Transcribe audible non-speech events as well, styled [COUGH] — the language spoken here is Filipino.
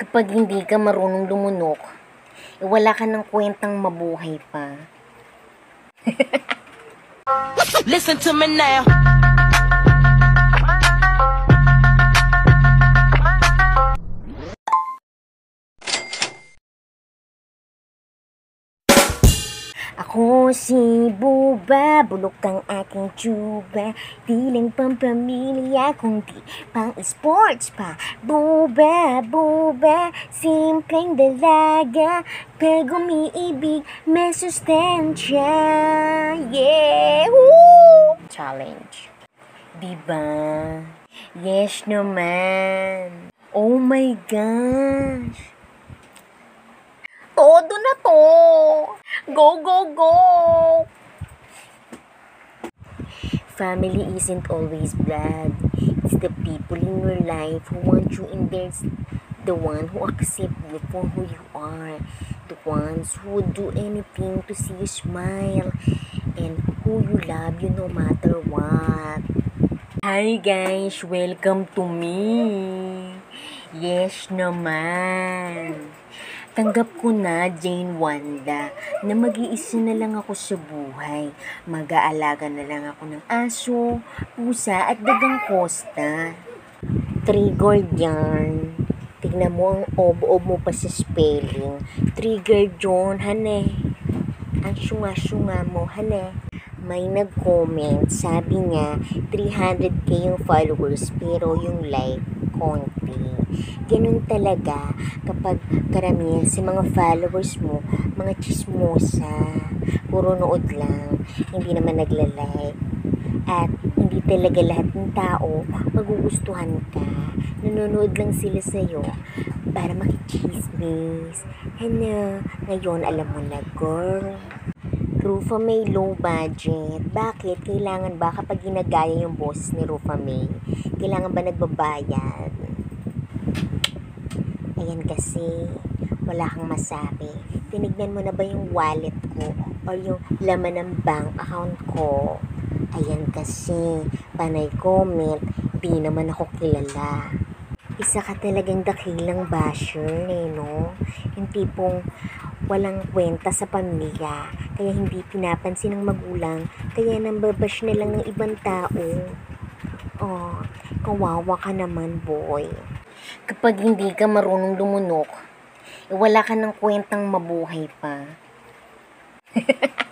Kapag hindi ka marunong lumunok, eh wala ka ng kwentang mabuhay pa. [LAUGHS] Listen to me now. Ako si Buba, bulok ang aking tsuba Di lang pampamilya, kundi pang sports pa Buba, Buba, simpleng dalaga Pag umiibig, may sustansya Yeah! Woo! Challenge Diba? Yes naman Oh my gosh Go, go, go! Family isn't always blood. It's the people in your life who want you in there. The one who accept you for who you are. The ones who would do anything to see you smile. And who you love you no matter what. Hi guys! Welcome to me! Yes naman! Tanggap ko na, Jane Wanda, na mag-iisa na lang ako sa buhay. Mag-aalaga na lang ako ng aso, pusa at dagang kosta. Triggered yan. Tignan mo ang ob-ob mo pa sa spelling. Triggered yun, hane. Ang syunga-syunga mo, hane. May nag-comment, sabi niya, 300k yung followers, pero yung like, konti. Ganun talaga kapag karamihan sa mga followers mo, mga chismosa, puro nood lang, hindi naman nagla-like. At hindi talaga lahat ng tao magugustuhan ka. Nanonood lang sila sa'yo para makichismis. Ano, ngayon alam mo na, girl. Rufa May low budget. Bakit? Kailangan ba kapag ginagaya yung boses ni Rufa May? Kailangan ba nagbabayad? Ayan kasi, wala kang masabi. Tinignan mo na ba yung wallet ko or yung laman ng bank account ko? Ayan kasi, panay comment, di naman ako kilala. Isa ka talagang dakilang basher eh, no? Yung tipong walang kwenta sa pamilya, kaya hindi pinapansin ng magulang, kaya nambabash na lang ng ibang tao. Oh, kawawa ka naman, boy. Kapag hindi ka marunong lumunok, eh wala ka ng kwentang mabuhay pa. [LAUGHS]